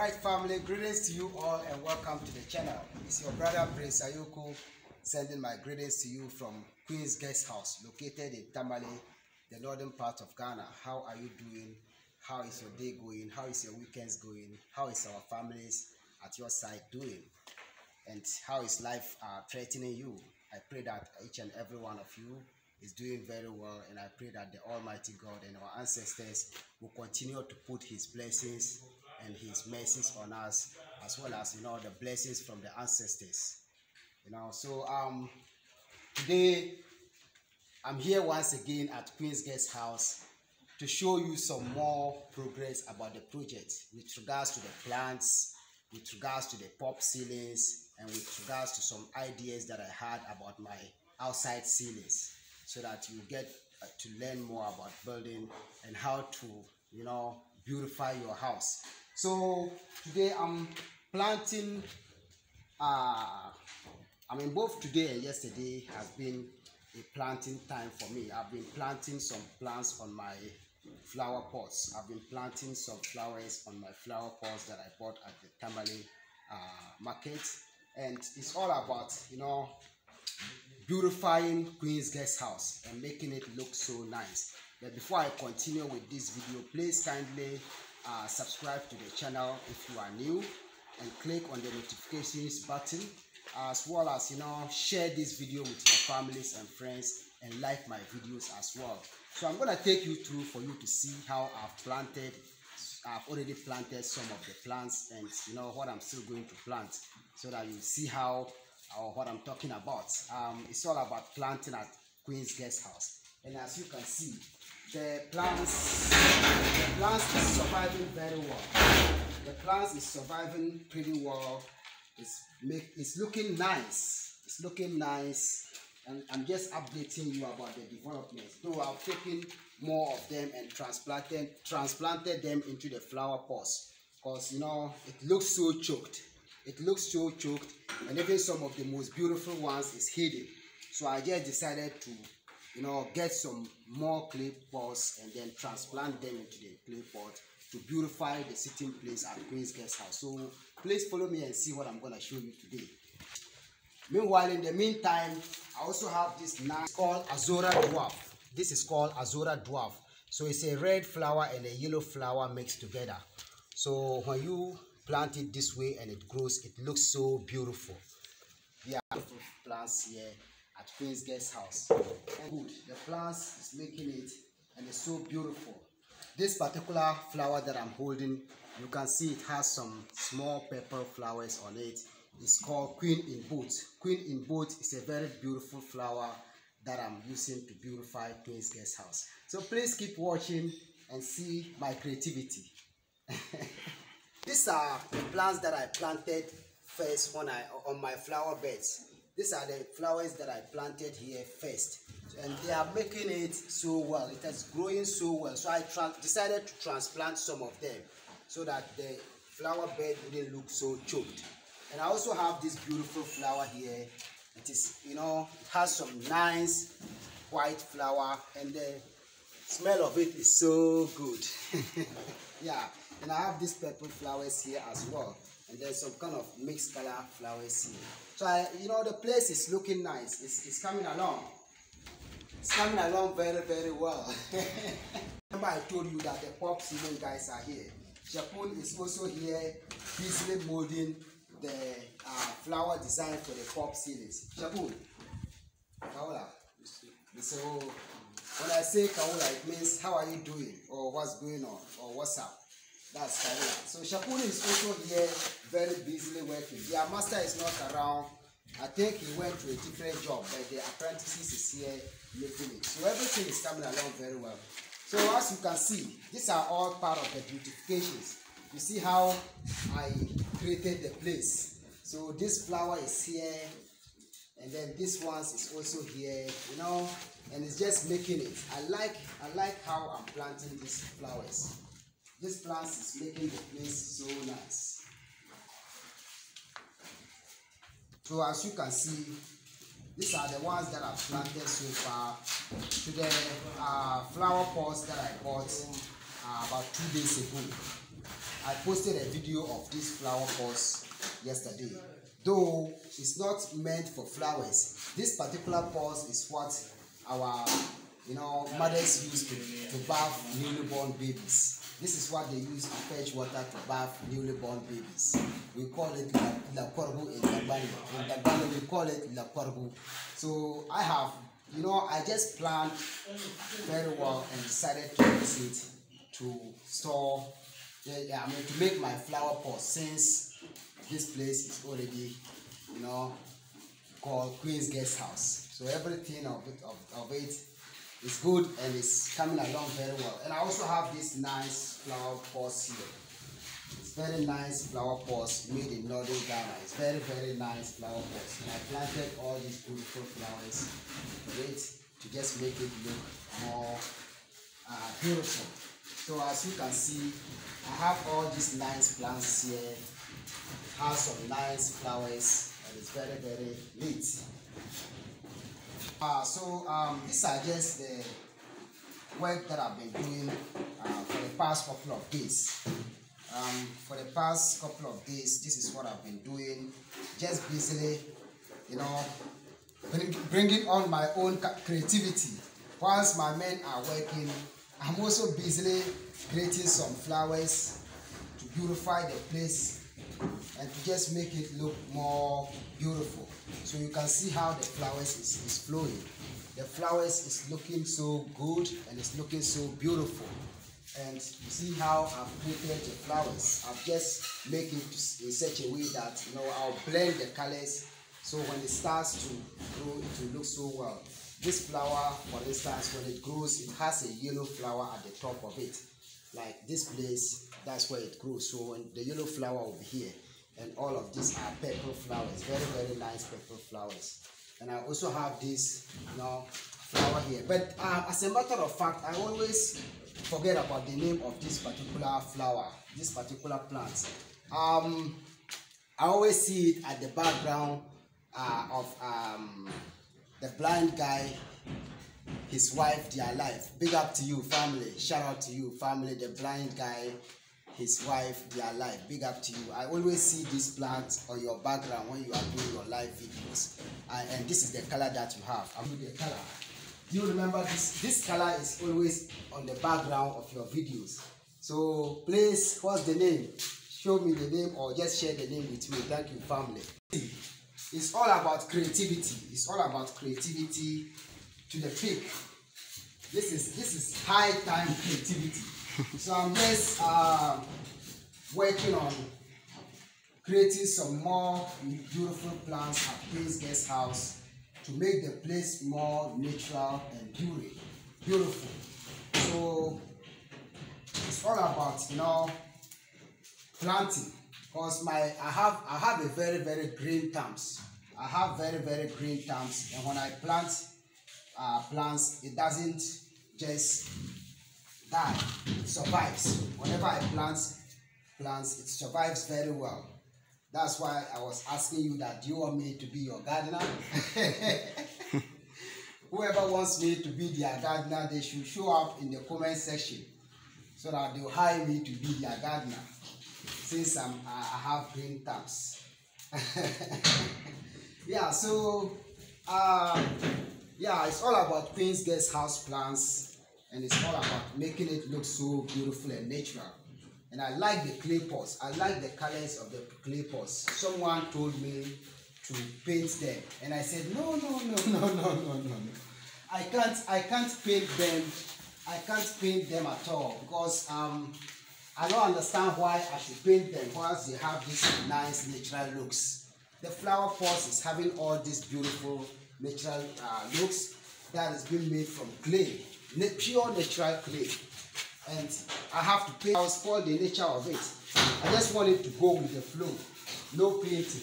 Alright family, greetings to you all and welcome to the channel. It's your brother Prince Ayoko sending my greetings to you from Queen's Guest House located in Tamale, the northern part of Ghana. How are you doing? How is your day going? How is your weekends going? How is our families at your side doing? And how is life uh, threatening you? I pray that each and every one of you is doing very well and I pray that the Almighty God and our ancestors will continue to put his blessings and his mercies on us as well as you know the blessings from the ancestors. You know so um today i'm here once again at queen's guest house to show you some more progress about the project with regards to the plants with regards to the pop ceilings and with regards to some ideas that i had about my outside ceilings so that you get uh, to learn more about building and how to you know beautify your house so today I'm planting. Uh, I mean, both today and yesterday has been a planting time for me. I've been planting some plants on my flower pots. I've been planting some flowers on my flower pots that I bought at the Tamale uh, market, and it's all about you know beautifying Queen's Guest House and making it look so nice. But before I continue with this video, please kindly uh, subscribe to the channel if you are new and click on the notifications button as well as you know share this video with your families and friends and like my videos as well. So i'm to take you through for you to see how i've planted i've already planted some of the plants and you know what i'm still going to plant so that you see how or what i'm talking about. Um, it's all about planting at queen's guest house. And as you can see the plants the plants is surviving very well. The plants is surviving pretty well. It's make it's looking nice. It's looking nice. And i'm just updating you about the developments. Though i've taken more of them and transplanted transplanted them into the flower pots. Because you know it looks so choked. It looks so choked. And even some of the most beautiful ones is hidden. So i just decided to you know, get some more clay pots and then transplant them into the clay pot to beautify the sitting place at Queen's Guest House. So please follow me and see what I'm going to show you today. Meanwhile, in the meantime, I also have this nice called Azora Dwarf. This is called Azora Dwarf. So it's a red flower and a yellow flower mixed together. So when you plant it this way and it grows, it looks so beautiful. Yeah, plants here at Queen's Guest House. And good, the plants is making it and it's so beautiful. This particular flower that I'm holding, you can see it has some small purple flowers on it. It's called Queen in Boat. Queen in Boat is a very beautiful flower that I'm using to beautify Queen's Guest House. So please keep watching and see my creativity. These are the plants that I planted first when I on my flower beds these are the flowers that I planted here first. And they are making it so well. It is growing so well. So I decided to transplant some of them so that the flower bed wouldn't look so choked. And I also have this beautiful flower here. It is you know it has some nice white flower and the smell of it is so good. Yeah. And I have these purple flowers here as well. And there's some kind of mixed color flowers here. So I, you know, the place is looking nice. It's, it's coming along. It's coming along very, very well. Remember I told you that the pop ceiling guys are here. Japon is also here busily molding the uh, flower design for the pop ceilings. Japon, Kaola. So when I say Kaola, it means how are you doing or what's going on or what's up. That's Karina. So Shapuni is also here very busily working. Their master is not around. I think he went to a different job, but the apprentices is here making it. So everything is coming along very well. So as you can see, these are all part of the beautifications. you see how I created the place. So this flower is here, and then this one is also here, you know, and it's just making it. I like I like how I'm planting these flowers. This plant is making the place so nice. So as you can see, these are the ones that I've planted so far. To the uh, flower pots that I bought uh, about two days ago. I posted a video of these flower pots yesterday. Though it's not meant for flowers. This particular pot is what our you know mothers use to, to bath newly born babies. This is what they use to fetch water to bath newly born babies. We call it la, la corbu in Dagbani. In Dagbani we call it la corbu. So I have, you know, I just planned very well and decided to use it to store, eh, yeah, I mean to make my flower pot since this place is already, you know, called Queen's Guest House. So everything of it, of, of it is good and it's coming along very well. And I also have this nice flower pots here. It's very nice flower pots made in northern Ghana. It's very, very nice flower pots. And I planted all these beautiful flowers wait to just make it look more uh, beautiful. So as you can see, I have all these nice plants here. Has some nice flowers and it's very, very neat. Uh, so um, these are just the work that I've been doing uh, for the past couple of days. Um, for the past couple of days, this is what I've been doing. Just basically, you know, bring, bringing on my own creativity. Whilst my men are working, I'm also busily creating some flowers to beautify the place and to just make it look more beautiful. So you can see how the flowers is, is flowing. The flowers is looking so good and it's looking so beautiful. And you see how I've prepared the flowers. I've just make it in such a way that you know I'll blend the colors so when it starts to grow it will look so well. This flower, for instance, when it grows, it has a yellow flower at the top of it. Like this place, that's where it grows. So when the yellow flower will be here and all of these are purple flowers very very nice purple flowers. And i also have this you know flower here. But uh, as a matter of fact i always forget about the name of this particular flower this particular plant. Um i always see it at the background uh, of um the blind guy his wife their life. Big up to you family. Shout out to you family the blind guy his wife, their life. Big up to you. I always see this plant on your background when you are doing your live videos. Uh, and this is the color that you have. I'm the color. You remember this? This color is always on the background of your videos. So please, what's the name? Show me the name or just share the name with me. Thank you, family. It's all about creativity. It's all about creativity to the peak. This is this is high time creativity so I'm just uh, working on creating some more beautiful plants at Queen's Guest House to make the place more natural and beautiful. So it's all about you know planting because my I have I have a very very green thumbs. I have very very green thumbs and when I plant uh, plants it doesn't just It survives. Whenever I plant plants, it survives very well. That's why I was asking you that you want me to be your gardener? Whoever wants me to be their gardener, they should show up in the comment section so that they'll hire me to be their gardener since I'm, I have green thumbs. yeah, so uh, yeah, it's all about Queen's Guest House plants and it's all about making it look so beautiful and natural. And I like the clay pots. I like the colors of the clay pots. Someone told me to paint them, and I said, no, no, no, no, no, no, no. I can't, I can't paint them. I can't paint them at all because um, I don't understand why I should paint them once they have these nice natural looks. The flower pots is having all these beautiful natural uh, looks that has been made from clay pure natural clay. and I have to paint. I'll spoil the nature of it. I just want it to go with the flow. No painting.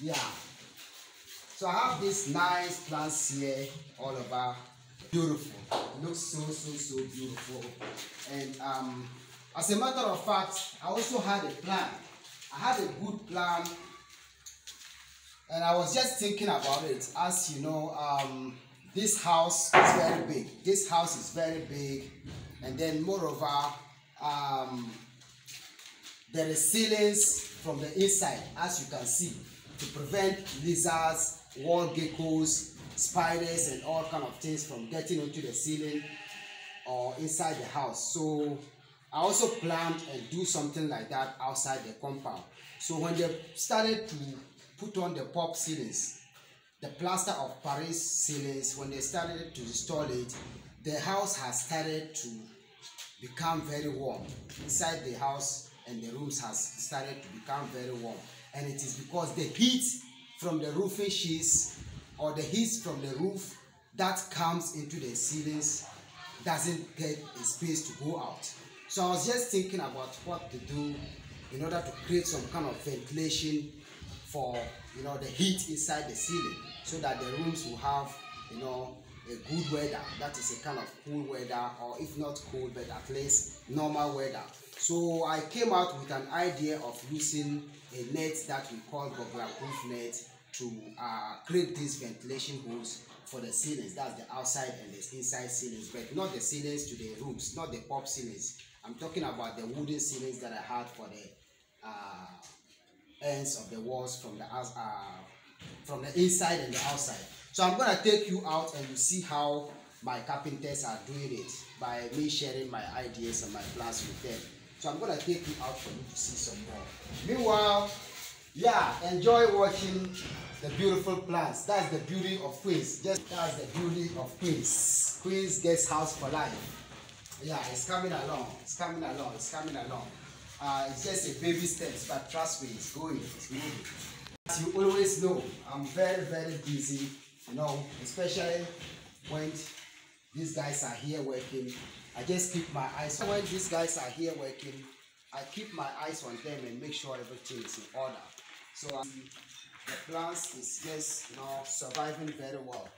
Yeah. So I have these nice plants here all over. Beautiful. It looks so so so beautiful. And um, as a matter of fact, I also had a plan. I had a good plan and I was just thinking about it. As you know, um, this house is very big. This house is very big, and then moreover, um, there is ceilings from the inside, as you can see, to prevent lizards, wall geckos, spiders, and all kind of things from getting into the ceiling or inside the house. So I also planned and do something like that outside the compound. So when they started to put on the pop ceilings, the plaster of Paris ceilings, when they started to install it, the house has started to become very warm. Inside the house and the rooms has started to become very warm. And it is because the heat from the roofing sheets or the heat from the roof that comes into the ceilings doesn't get a space to go out. So I was just thinking about what to do in order to create some kind of ventilation for you know the heat inside the ceiling so that the rooms will have you know a good weather. That is a kind of cool weather or if not cool but at least normal weather. So i came out with an idea of using a net that we call burglar proof net to uh, create these ventilation holes for the ceilings. That's the outside and the inside ceilings but not the ceilings to the rooms not the pop ceilings. I'm talking about the wooden ceilings that i had for the uh, ends of the walls from the uh, from the inside and the outside. So I'm gonna take you out and you see how my carpenters are doing it by me sharing my ideas and my plans with them. So I'm gonna take you out for you to see some more. Meanwhile, yeah, enjoy watching the beautiful plants. That's the beauty of Queens. Just that's the beauty of Queens. Queens guest house for life. Yeah, it's coming along. It's coming along. It's coming along. Uh, it's just a baby steps, but trust me, it's going, it's moving. As you always know, I'm very, very busy, you know, especially when these guys are here working. I just keep my eyes on when these guys are here working. I keep my eyes on them and make sure everything is in order. So um, the plants is just, you know, surviving very well.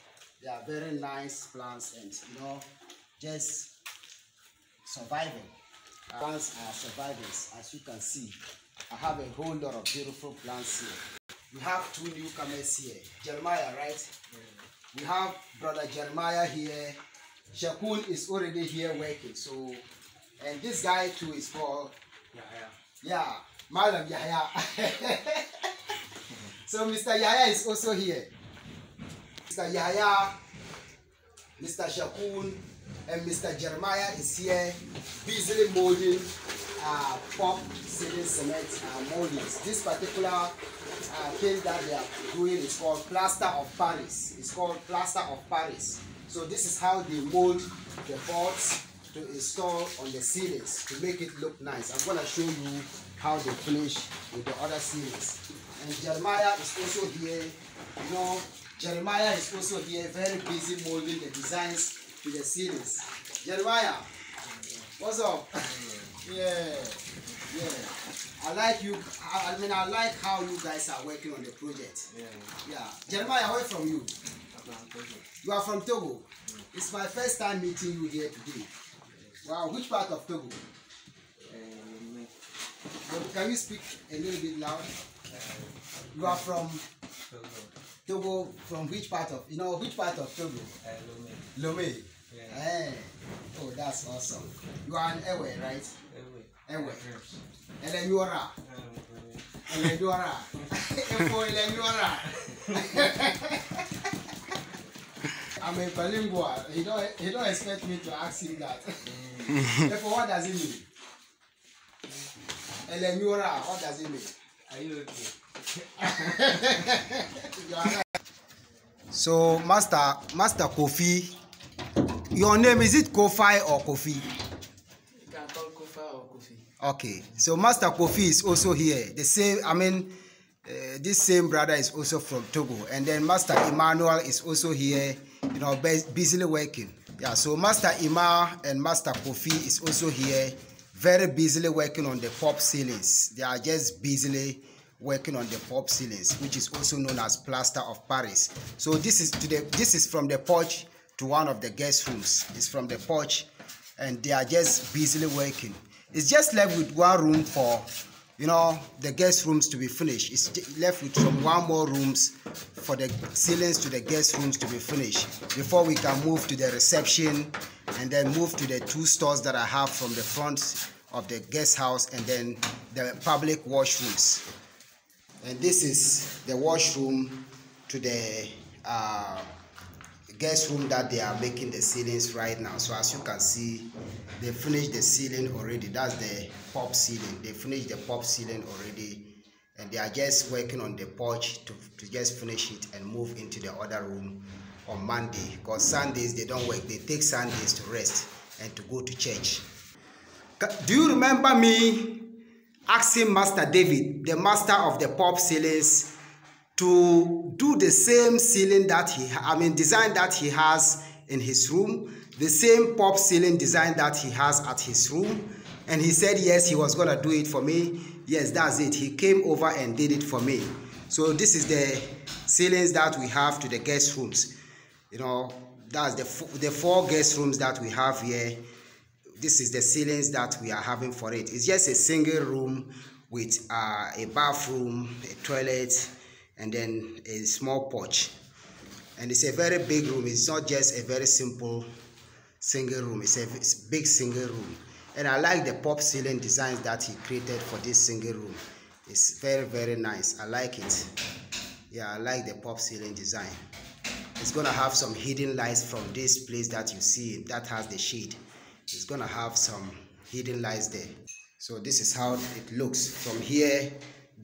They are very nice plants and, you know, just surviving. Plants are survivors, as you can see. I have a whole lot of beautiful plants here. We have two newcomers here. Jeremiah, right? We have brother Jeremiah here. Shakun is already here working. So, and this guy too is called Yahya. yeah, Malam Yahya. so Mr. Yahya is also here. Mr. Yahya, Mr. Shakun, and Mr. Jeremiah is here busily molding uh, pop ceiling cement uh, moldings. This particular uh, thing that they are doing is called plaster of Paris. It's called plaster of Paris. So this is how they mold the boards to install on the ceilings to make it look nice. I'm going to show you how they finish with the other ceilings. And Jeremiah is also here. You know, Jeremiah is also here, very busy molding the designs to the ceilings. Jeremiah, what's up? yeah, yeah. I like you. I, I mean, I like how you guys are working on the project. Yeah. Yeah. Jeremiah, where from you? You are from Togo. It's my first time meeting you here today. Wow, which part of Togo? Um, Can you speak a little bit loud? uh, You are from Togo. Togo. From which part of? You know which part of Togo? Uh, Lome. Lome. Yeah. Eh. Oh, that's awesome. You are an Ewe, right? Elenyora. Efo Elenyora. I'm a bilingual. He don't, he don't expect me to ask him that. Efo, what does it mean? Elenyora, what does it mean? Are you okay? You are right. So, Master, Master Kofi, your name is it Kofi or Kofi? Okay, so Master Kofi is also here. The same, I mean, uh, this same brother is also from Togo, and then Master Emmanuel is also here. You know, bus- busily working. Yeah, so Master Ima and Master Kofi is also here, very busily working on the pop ceilings. They are just busily working on the pop ceilings, which is also known as plaster of Paris. So this is to the this is from the porch to one of the guest rooms. It's from the porch, and they are just busily working. It's just left with one room for you know the guest rooms to be finished. It's left with some one more rooms for the ceilings to the guest rooms to be finished before we can move to the reception and then move to the two stores that i have from the front of the guest house and then the public washrooms. And this is the washroom to the uh, guest room that they are making the ceilings right now. So as you can see they finished the ceiling already. That's the pop ceiling. They finished the pop ceiling already. And they are just working on the porch to, to just finish it and move into the other room on monday. Because sundays they don't work. They take sundays to rest and to go to church. Do you remember me asking master david the master of the pop ceilings to do the same ceiling that he i mean design that he has in his room the same pop ceiling design that he has at his room. And he said yes he was gonna do it for me. Yes that's it. He came over and did it for me. So this is the ceilings that we have to the guest rooms. You know that's the the four guest rooms that we have here. This is the ceilings that we are having for it. It's just a single room with uh, a bathroom a toilet and then a small porch. And it's a very big room. It's not just a very simple single room. It's a big single room. And i like the pop ceiling designs that he created for this single room. It's very very nice. I like it. Yeah i like the pop ceiling design. It's gonna have some hidden lights from this place that you see that has the shade. It's gonna have some hidden lights there. So this is how it looks. From here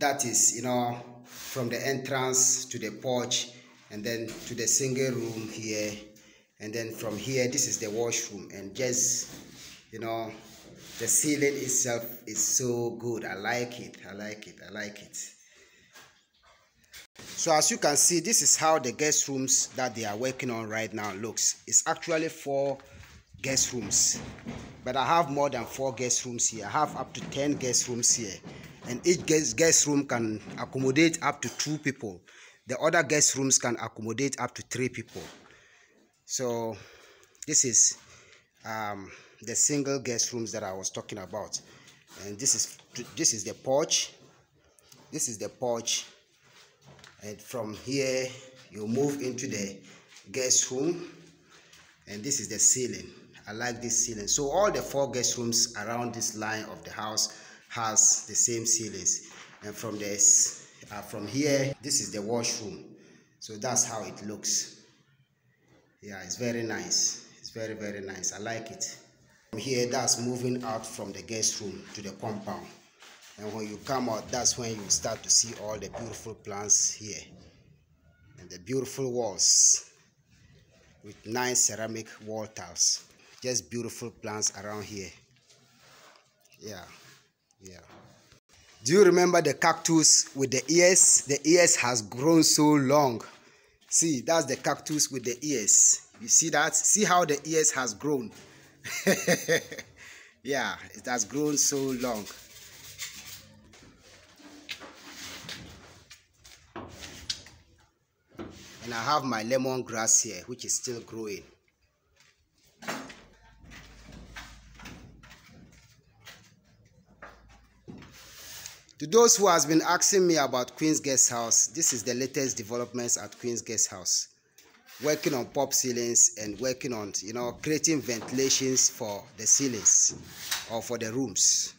that is you know from the entrance to the porch and then to the single room here. And then from here this is the washroom. And just you know the ceiling itself is so good. I like it. I like it. I like it. So as you can see this is how the guest rooms that they are working on right now looks. It's actually four guest rooms. But i have more than four guest rooms here. I have up to 10 guest rooms here and each guest, guest room can accommodate up to two people. The other guest rooms can accommodate up to three people. So this is um, the single guest rooms that i was talking about. And this is this is the porch. This is the porch. And from here you move into the guest room. And this is the ceiling. I like this ceiling. So all the four guest rooms around this line of the house has the same ceilings and from this uh, from here this is the washroom. So that's how it looks. Yeah it's very nice. It's very very nice. I like it. From here that's moving out from the guest room to the compound. And when you come out that's when you start to see all the beautiful plants here. And the beautiful walls with nice ceramic wall tiles. Just beautiful plants around here. Yeah yeah. Do you remember the cactus with the ears? The ears has grown so long. See that's the cactus with the ears. You see that? See how the ears has grown? Yeah it has grown so long. And I have my lemongrass here which is still growing. To those who has been asking me about Queen's Guest House, this is the latest developments at Queen's Guest House. Working on pop ceilings and working on, you know, creating ventilations for the ceilings or for the rooms.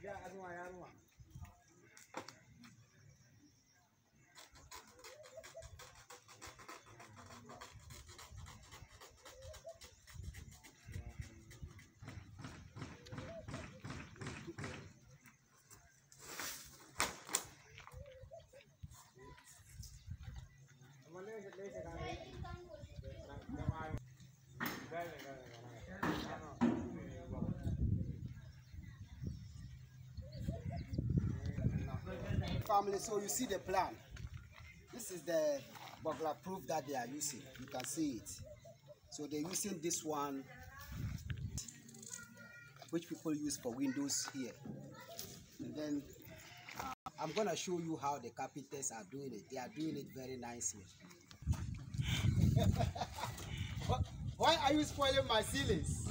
别挨住嘛，挨住嘛。Family, so you see the plan. This is the burglar proof that they are using. You can see it. So they're using this one, which people use for windows here. And then uh, I'm gonna show you how the carpenters are doing it. They are doing it very nicely. Why are you spoiling my ceilings?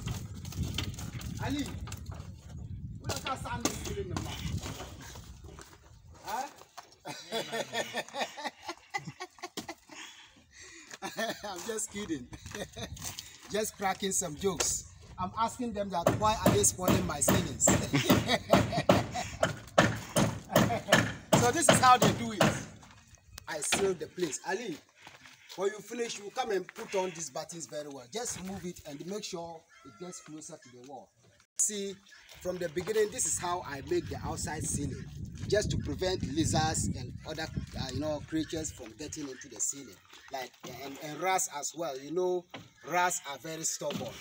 Ali, we don't have sand ceiling? I'm just kidding. just cracking some jokes. I'm asking them that why are they spoiling my ceilings? so this is how they do it. I seal the place. Ali, when you finish, you come and put on these buttons very well. Just move it and make sure it gets closer to the wall. See, from the beginning, this is how I make the outside ceiling, just to prevent lizards and other, uh, you know, creatures from getting into the ceiling, like and, and rats as well. You know, rats are very stubborn,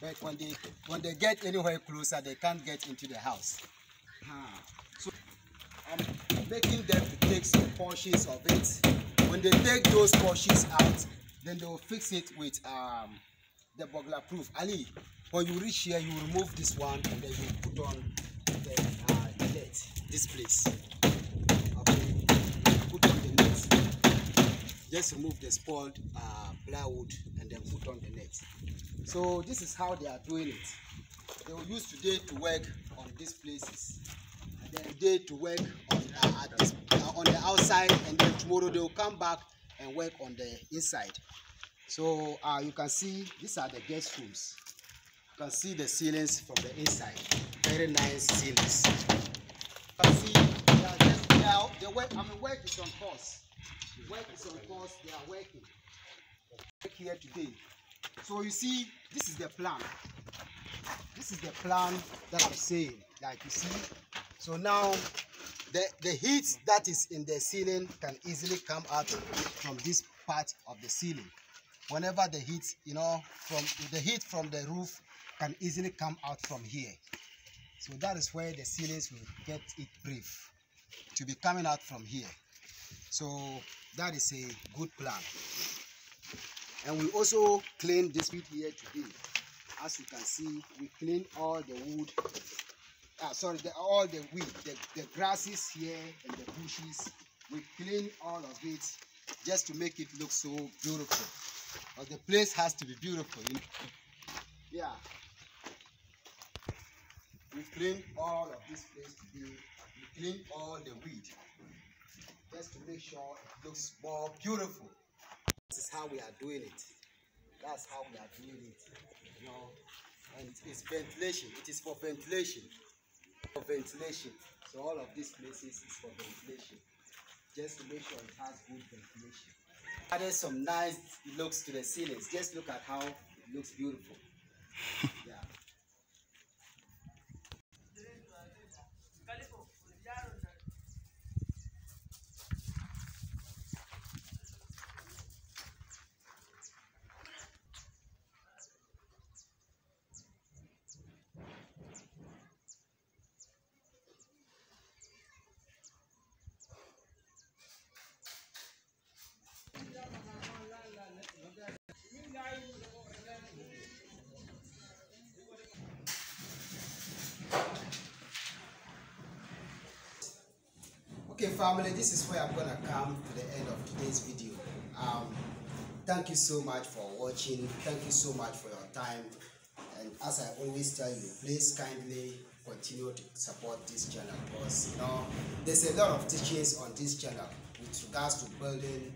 but when they when they get anywhere closer, they can't get into the house. Ah. So I'm making them to take some portions of it. When they take those portions out, then they'll fix it with um, the burglar proof. Ali, when you reach here, you remove this one and then you put on the, uh, this place. Put on the net. Just remove the spoiled uh, plywood and then put on the net. So this is how they are doing it. They will use today to work on these places, and then today to work on uh, this, uh, on the outside, and then tomorrow they will come back and work on the inside. So uh, you can see these are the guest rooms. You can see the ceilings from the inside. Very nice ceilings. You can see they are just they are, work. I mean, work is on course. Work is on course. They are working. Work here today. So you see, this is the plan. This is the plan that I'm saying. Like you see. So now the, the heat that is in the ceiling can easily come out from this part of the ceiling. Whenever the heat, you know, from the heat from the roof can easily come out from here. So that is where the ceilings will get it brief to be coming out from here. So that is a good plan. And we also clean this wood here today. As you can see, we clean all the wood ah, sorry, the, all the weed, the, the grasses here and the bushes, we clean all of it just to make it look so beautiful. But the place has to be beautiful, you know. Yeah. We clean all of this place today. Clean all the weed just to make sure it looks more beautiful. This is how we are doing it. That's how we are doing it. You know, and it's ventilation. It is for ventilation for ventilation. So all of these places is for ventilation. Just to make sure it has good ventilation. Added some nice looks to the ceilings. Just look at how it looks beautiful. yeah. Okay, family, this is where I'm gonna come to the end of today's video. Um, thank you so much for watching. Thank you so much for your time. And as I always tell you, please kindly continue to support this channel because you know there's a lot of teachings on this channel with regards to building,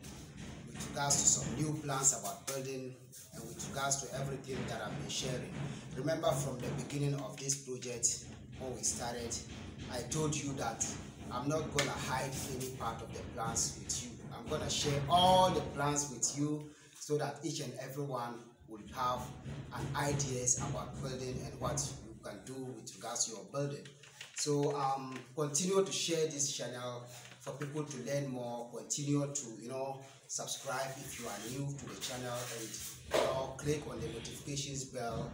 with regards to some new plans about building, and with regards to everything that I've been sharing. Remember from the beginning of this project when we started, I told you that I'm not gonna hide any part of the plans with you. I'm gonna share all the plans with you so that each and everyone will have an ideas about building and what you can do with regards to your building. So um, continue to share this channel for people to learn more. Continue to you know subscribe if you are new to the channel and you know, click on the notifications bell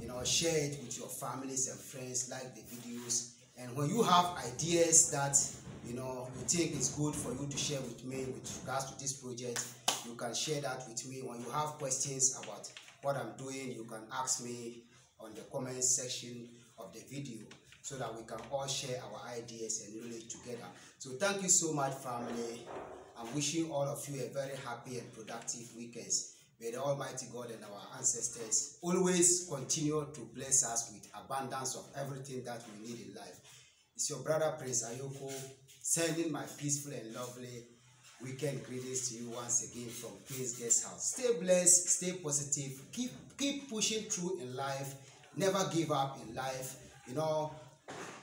you know share it with your families and friends like the videos and when you have ideas that you know you think is good for you to share with me with regards to this project you can share that with me. When you have questions about what i'm doing you can ask me on the comment section of the video so that we can all share our ideas and knowledge together. So thank you so much family. I'm wishing all of you a very happy and productive weekends May the Almighty God and our ancestors always continue to bless us with abundance of everything that we need in life. It's your brother Prince Ayoko sending my peaceful and lovely weekend greetings to you once again from Queen's Guest House. Stay blessed, stay positive, keep keep pushing through in life, never give up in life. You know,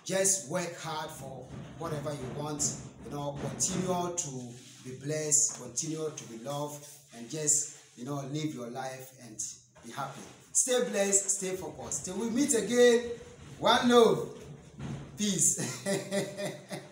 just work hard for whatever you want. You know, continue to be blessed, continue to be loved, and just you know, live your life and be happy. Stay blessed, stay focused. Till we meet again, one love, peace.